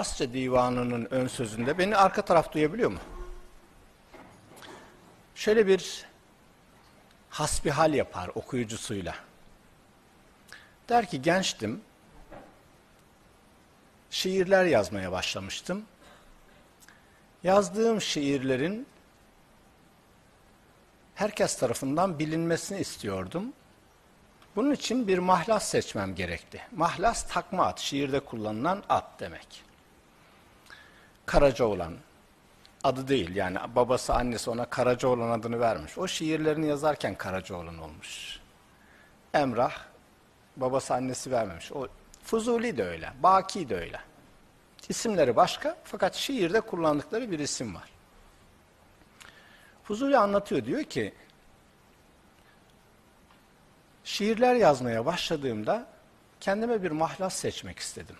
Farsça divanının ön sözünde beni arka taraf duyabiliyor mu? Şöyle bir hasbihal yapar okuyucusuyla. Der ki gençtim, şiirler yazmaya başlamıştım. Yazdığım şiirlerin herkes tarafından bilinmesini istiyordum. Bunun için bir mahlas seçmem gerekti. Mahlas takma at, şiirde kullanılan at demek. Karaca olan adı değil yani babası annesi ona Karaca olan adını vermiş. O şiirlerini yazarken Karaca olan olmuş. Emrah babası annesi vermemiş. O Fuzuli de öyle, Baki de öyle. İsimleri başka fakat şiirde kullandıkları bir isim var. Fuzuli anlatıyor diyor ki şiirler yazmaya başladığımda kendime bir mahlas seçmek istedim.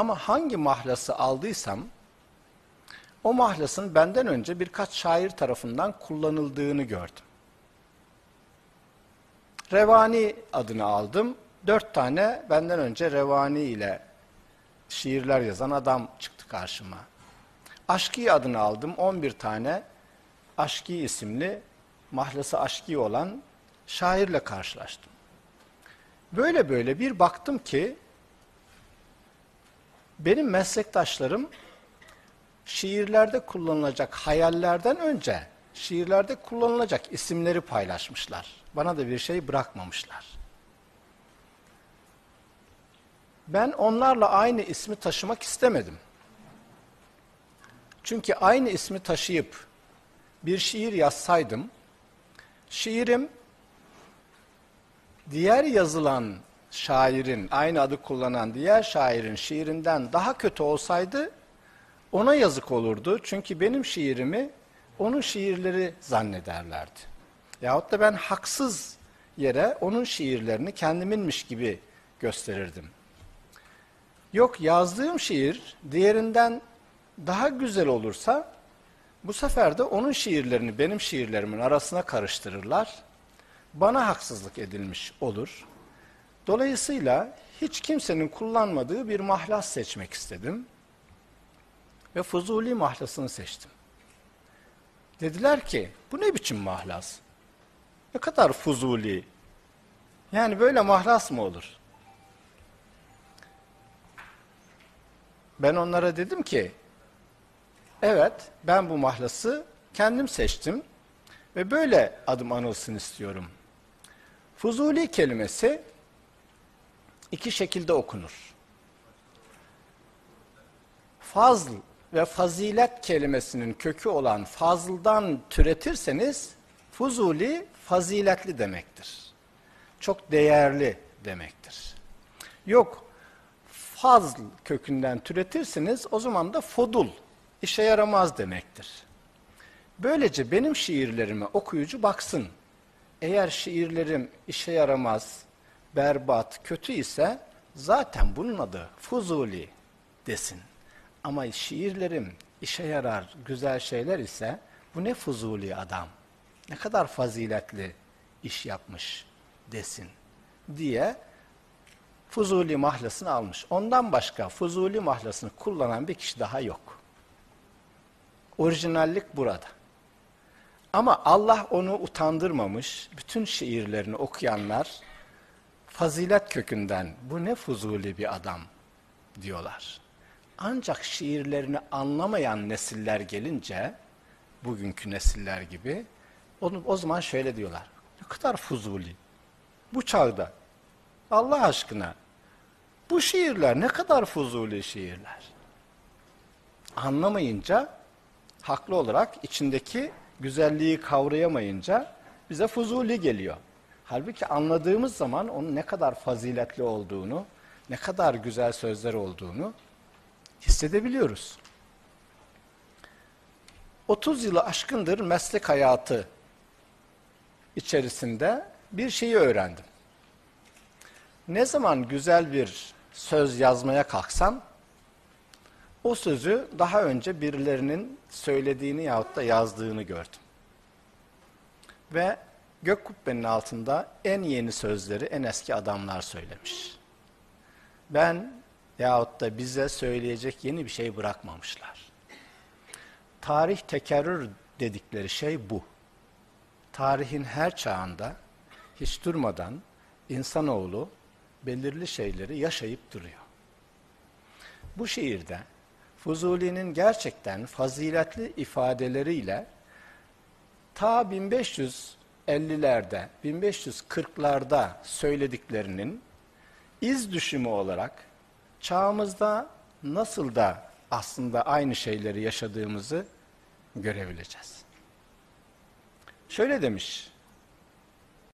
Ama hangi mahlası aldıysam o mahlasın benden önce birkaç şair tarafından kullanıldığını gördüm. Revani adını aldım. Dört tane benden önce Revani ile şiirler yazan adam çıktı karşıma. Aşki adını aldım. 11 tane Aşki isimli mahlası Aşki olan şairle karşılaştım. Böyle böyle bir baktım ki benim meslektaşlarım şiirlerde kullanılacak hayallerden önce şiirlerde kullanılacak isimleri paylaşmışlar. Bana da bir şey bırakmamışlar. Ben onlarla aynı ismi taşımak istemedim. Çünkü aynı ismi taşıyıp bir şiir yazsaydım, şiirim diğer yazılan şairin, aynı adı kullanan diğer şairin şiirinden daha kötü olsaydı ona yazık olurdu. Çünkü benim şiirimi onun şiirleri zannederlerdi. Yahut da ben haksız yere onun şiirlerini kendiminmiş gibi gösterirdim. Yok yazdığım şiir diğerinden daha güzel olursa bu sefer de onun şiirlerini benim şiirlerimin arasına karıştırırlar. Bana haksızlık edilmiş olur. Dolayısıyla hiç kimsenin kullanmadığı bir mahlas seçmek istedim. Ve Fuzuli mahlasını seçtim. Dediler ki bu ne biçim mahlas? Ne kadar fuzuli. Yani böyle mahlas mı olur? Ben onlara dedim ki evet ben bu mahlası kendim seçtim ve böyle adım anılsın istiyorum. Fuzuli kelimesi iki şekilde okunur. Fazl ve fazilet kelimesinin kökü olan fazldan türetirseniz fuzuli faziletli demektir. Çok değerli demektir. Yok fazl kökünden türetirseniz o zaman da fodul işe yaramaz demektir. Böylece benim şiirlerime okuyucu baksın. Eğer şiirlerim işe yaramaz, berbat, kötü ise zaten bunun adı fuzuli desin. Ama şiirlerim işe yarar, güzel şeyler ise bu ne fuzuli adam, ne kadar faziletli iş yapmış desin diye Fuzuli mahlasını almış. Ondan başka Fuzuli mahlasını kullanan bir kişi daha yok. Orijinallik burada. Ama Allah onu utandırmamış. Bütün şiirlerini okuyanlar fazilet kökünden bu ne fuzuli bir adam diyorlar. Ancak şiirlerini anlamayan nesiller gelince, bugünkü nesiller gibi, onu, o zaman şöyle diyorlar. Ne kadar fuzuli. Bu çağda Allah aşkına bu şiirler ne kadar fuzuli şiirler. Anlamayınca, haklı olarak içindeki güzelliği kavrayamayınca bize fuzuli geliyor. Halbuki anladığımız zaman onun ne kadar faziletli olduğunu, ne kadar güzel sözler olduğunu hissedebiliyoruz. 30 yılı aşkındır meslek hayatı içerisinde bir şeyi öğrendim. Ne zaman güzel bir söz yazmaya kalksam, o sözü daha önce birilerinin söylediğini yahut da yazdığını gördüm. Ve gök kubbenin altında en yeni sözleri en eski adamlar söylemiş. Ben yahut da bize söyleyecek yeni bir şey bırakmamışlar. Tarih tekerrür dedikleri şey bu. Tarihin her çağında hiç durmadan insanoğlu belirli şeyleri yaşayıp duruyor. Bu şiirde Fuzuli'nin gerçekten faziletli ifadeleriyle ta 1550'lerde, 1540'larda söylediklerinin iz düşümü olarak çağımızda nasıl da aslında aynı şeyleri yaşadığımızı görebileceğiz. Şöyle demiş